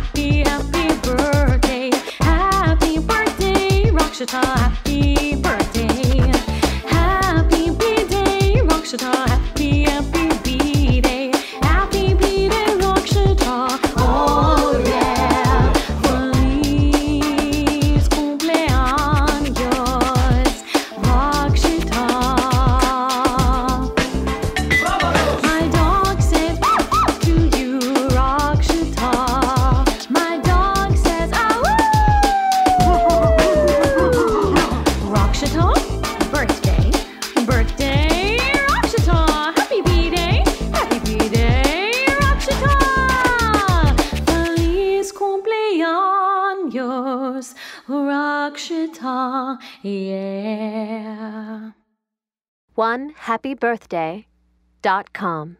Happy, birthday, happy birthday, Rakshita, happy birthday. Rakshita, birthday, birthday, Rakshita. Happy B-Day, happy B-Day, Rakshita. Feliz cumpleaños, Rakshita, yeah. One happy birthday dot com.